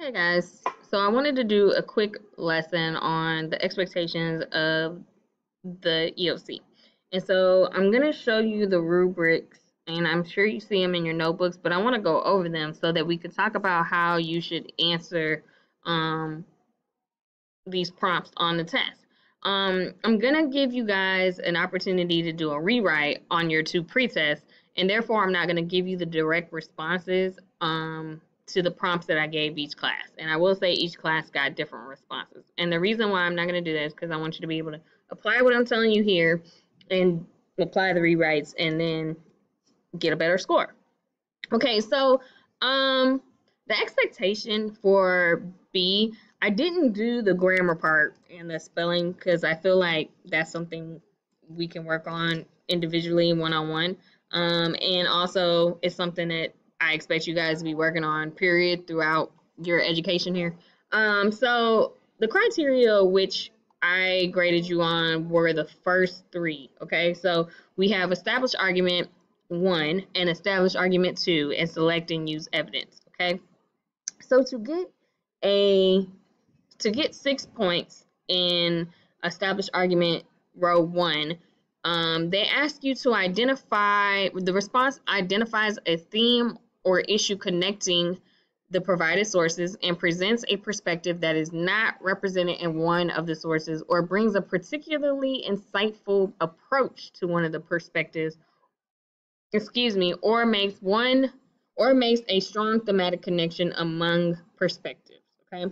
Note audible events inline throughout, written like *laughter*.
Hey guys, so I wanted to do a quick lesson on the expectations of the EOC. And so I'm going to show you the rubrics, and I'm sure you see them in your notebooks, but I want to go over them so that we could talk about how you should answer um, these prompts on the test. Um, I'm going to give you guys an opportunity to do a rewrite on your two pretests, and therefore I'm not going to give you the direct responses um, to the prompts that I gave each class. And I will say each class got different responses. And the reason why I'm not going to do that is because I want you to be able to apply what I'm telling you here and apply the rewrites and then get a better score. Okay, so um, the expectation for B, I didn't do the grammar part and the spelling because I feel like that's something we can work on individually one-on-one. Um, and also it's something that I expect you guys to be working on period throughout your education here. Um, so the criteria which I graded you on were the first three. Okay, so we have established argument one and established argument two and select and use evidence. Okay, so to get a to get six points in established argument row one, um, they ask you to identify the response identifies a theme or issue connecting the provided sources and presents a perspective that is not represented in one of the sources or brings a particularly insightful approach to one of the perspectives excuse me or makes one or makes a strong thematic connection among perspectives okay?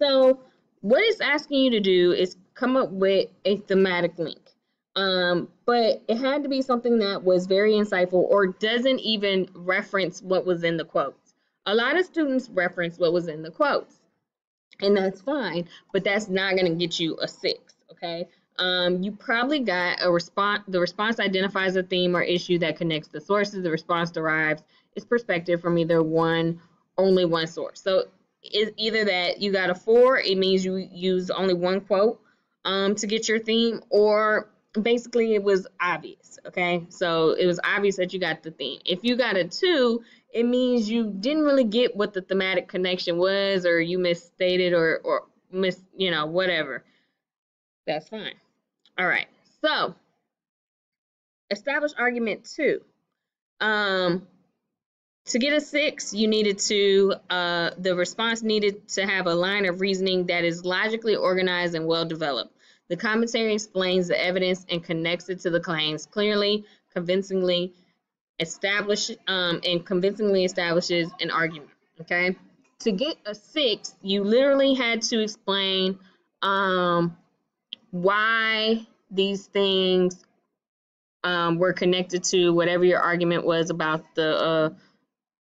So what it's asking you to do is come up with a thematic link um, but it had to be something that was very insightful or doesn't even reference what was in the quotes. a lot of students reference what was in the quotes, and that's fine, but that's not going to get you a six, okay? Um, you probably got a response. The response identifies a theme or issue that connects the sources. The response derives its perspective from either one, only one source. So it's either that you got a four, it means you use only one quote um, to get your theme, or basically it was obvious, okay? So it was obvious that you got the theme. If you got a two, it means you didn't really get what the thematic connection was or you misstated or or miss you know whatever. That's fine. All right. So establish argument two. Um to get a six you needed to uh the response needed to have a line of reasoning that is logically organized and well developed the commentary explains the evidence and connects it to the claims clearly convincingly establish um, and convincingly establishes an argument. Okay. To get a six, you literally had to explain um, why these things um, were connected to whatever your argument was about the uh,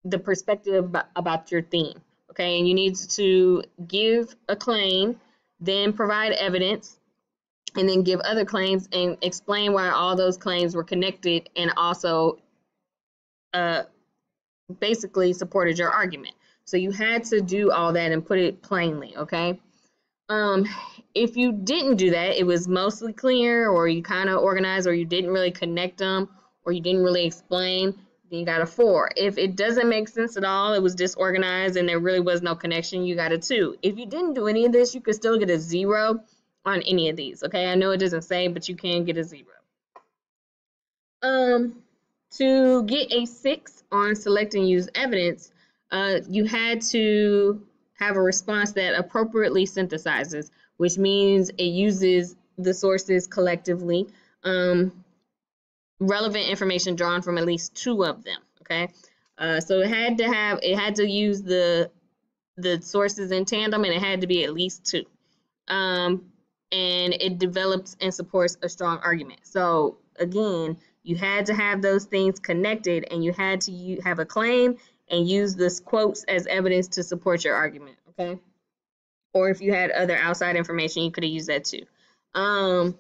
the perspective about your theme. Okay, and you need to give a claim, then provide evidence, and then give other claims and explain why all those claims were connected and also uh, basically supported your argument. So you had to do all that and put it plainly, okay? Um, if you didn't do that, it was mostly clear or you kind of organized or you didn't really connect them or you didn't really explain, then you got a four. If it doesn't make sense at all, it was disorganized and there really was no connection, you got a two. If you didn't do any of this, you could still get a zero on any of these, okay? I know it doesn't say, but you can get a zero. Um, to get a six on select and use evidence, uh, you had to have a response that appropriately synthesizes, which means it uses the sources collectively, um, relevant information drawn from at least two of them. Okay, uh, so it had to have it had to use the the sources in tandem, and it had to be at least two. Um, and it develops and supports a strong argument. So again, you had to have those things connected and you had to have a claim and use this quotes as evidence to support your argument, okay? Or if you had other outside information, you could have used that too. Um,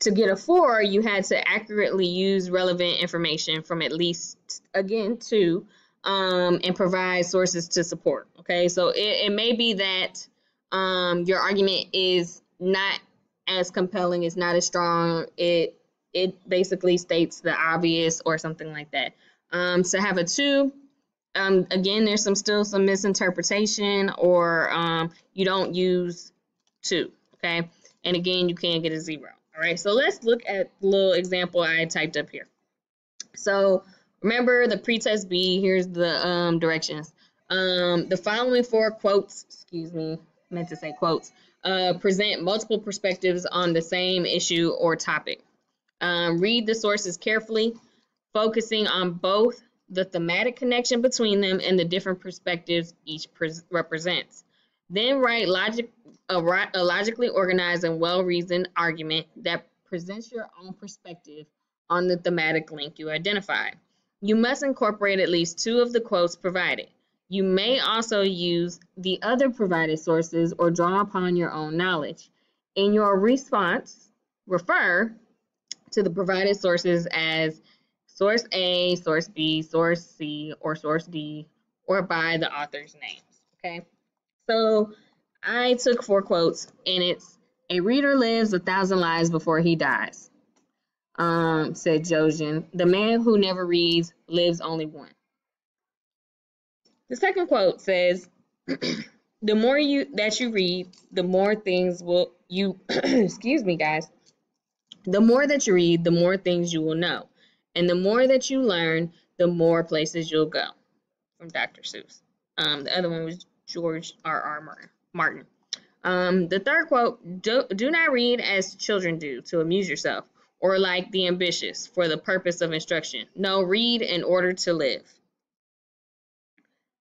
to get a four, you had to accurately use relevant information from at least, again, two, um, and provide sources to support, okay? So it, it may be that um, your argument is not as compelling, it's not as strong, it it basically states the obvious or something like that. Um, so have a two, um, again, there's some still some misinterpretation or um, you don't use two. okay? And again, you can't get a zero, all right? So let's look at the little example I typed up here. So remember the pretest B, here's the um, directions. Um, the following four quotes, excuse me, meant to say quotes, uh, present multiple perspectives on the same issue or topic. Um, read the sources carefully, focusing on both the thematic connection between them and the different perspectives each represents. Then write logic, a, a logically organized and well-reasoned argument that presents your own perspective on the thematic link you identify. You must incorporate at least two of the quotes provided. You may also use the other provided sources or draw upon your own knowledge. In your response, refer to the provided sources as source A, source B, source C, or source D, or by the author's names. Okay, so I took four quotes, and it's a reader lives a thousand lives before he dies. Um, said Jojen. The man who never reads lives only one. The second quote says, *clears throat* "The more you that you read, the more things will you *clears throat* excuse me, guys. The more that you read, the more things you will know, and the more that you learn, the more places you'll go." From Dr. Seuss. Um, the other one was George R. R. Martin. Um, the third quote: do, "Do not read as children do to amuse yourself." Or like the ambitious for the purpose of instruction. No, read in order to live.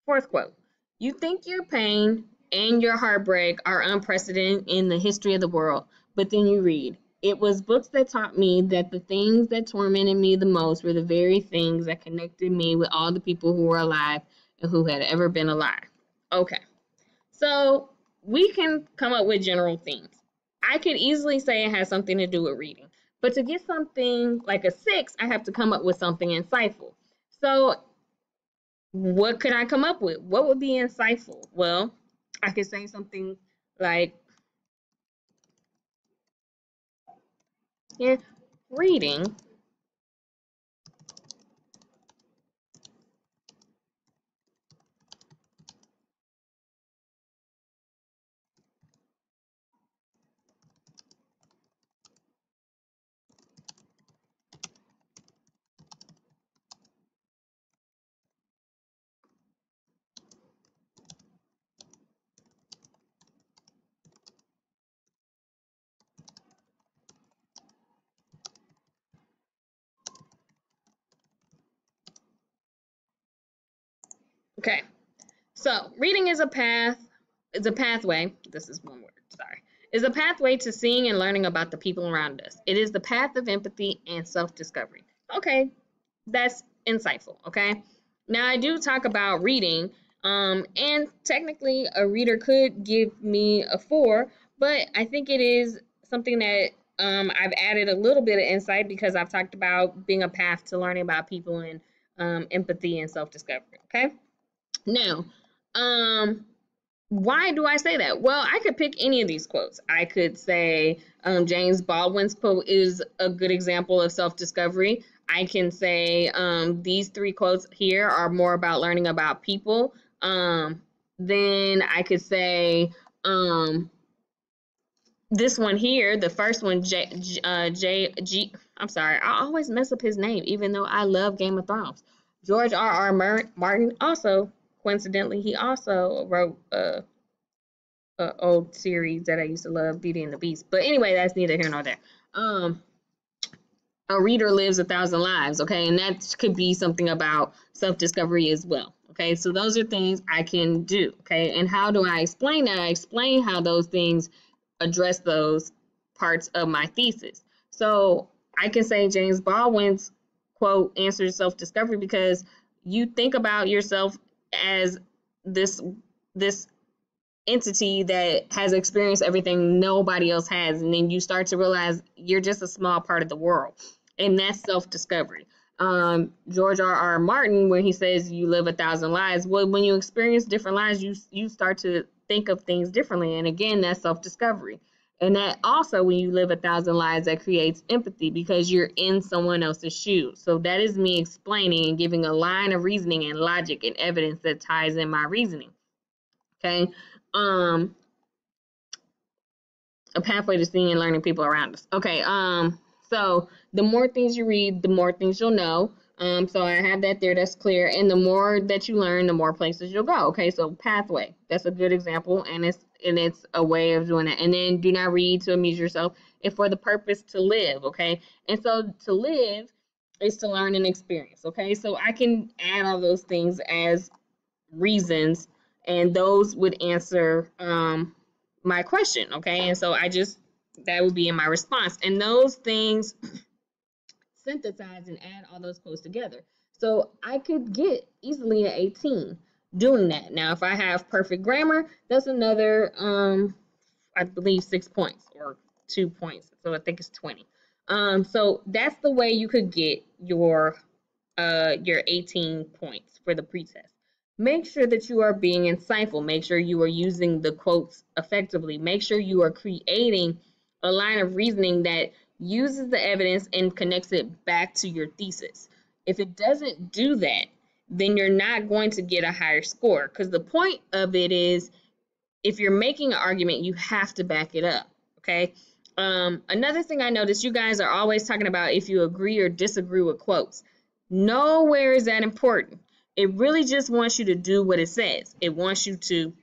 Fourth quote You think your pain and your heartbreak are unprecedented in the history of the world, but then you read. It was books that taught me that the things that tormented me the most were the very things that connected me with all the people who were alive and who had ever been alive. Okay, so we can come up with general themes. I could easily say it has something to do with reading, but to get something like a six, I have to come up with something insightful. So what could I come up with? What would be insightful? Well, I could say something like, yeah, reading Okay, so reading is a path, is a pathway, this is one word, sorry, is a pathway to seeing and learning about the people around us. It is the path of empathy and self-discovery. Okay, that's insightful, okay? Now I do talk about reading, um, and technically a reader could give me a four, but I think it is something that um, I've added a little bit of insight because I've talked about being a path to learning about people and um, empathy and self-discovery, okay? Now, um, why do I say that? Well, I could pick any of these quotes. I could say um, James Baldwin's quote is a good example of self discovery. I can say um, these three quotes here are more about learning about people. Um, then I could say um, this one here, the first one, J, uh, J, G, I'm sorry, I always mess up his name, even though I love Game of Thrones. George R. R. Martin also coincidentally, he also wrote a, a, old series that I used to love, Beauty and the Beast. But anyway, that's neither here nor there. Um, a reader lives a thousand lives, okay, and that could be something about self-discovery as well. Okay, so those are things I can do. Okay, and how do I explain that? I explain how those things address those parts of my thesis. So I can say James Baldwin's quote answers self-discovery because you think about yourself as this this entity that has experienced everything nobody else has and then you start to realize you're just a small part of the world and that's self-discovery. Um, george r r. Martin when he says you live a thousand lives well when you experience different lives you you start to think of things differently and again that's self-discovery And that also, when you live a thousand lives, that creates empathy because you're in someone else's shoes. So that is me explaining and giving a line of reasoning and logic and evidence that ties in my reasoning. Okay. Um, a pathway to seeing and learning people around us. Okay. Um, so the more things you read, the more things you'll know. Um, so I have that there, that's clear. And the more that you learn, the more places you'll go. Okay, so pathway, that's a good example, and it's and it's a way of doing it. And then do not read to amuse yourself, and for the purpose to live. Okay, and so to live is to learn and experience. Okay, so I can add all those things as reasons, and those would answer um, my question. Okay, and so I just that would be in my response, and those things *clears throat* synthesize and add all those quotes together. So I could get easily an 18 doing that. Now, if I have perfect grammar, that's another, um, I believe, six points or two points. So I think it's 20. Um, so that's the way you could get your uh, your 18 points for the pretest. Make sure that you are being insightful. Make sure you are using the quotes effectively. Make sure you are creating a line of reasoning that uses the evidence and connects it back to your thesis. If it doesn't do that, then you're not going to get a higher score because the point of it is if you're making an argument, you have to back it up. Okay. Um, another thing I noticed you guys are always talking about if you agree or disagree with quotes. Nowhere is that important. It really just wants you to do what it says. It wants you to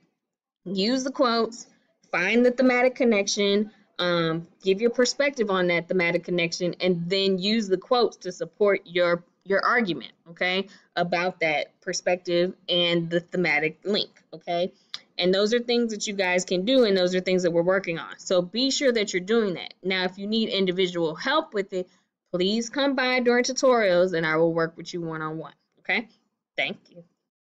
use the quotes, find the thematic connection, um, give your perspective on that thematic connection, and then use the quotes to support your your argument, okay, about that perspective and the thematic link, okay? And those are things that you guys can do, and those are things that we're working on. So be sure that you're doing that. Now, if you need individual help with it, please come by during tutorials, and I will work with you one-on-one, -on -one, okay? Thank you.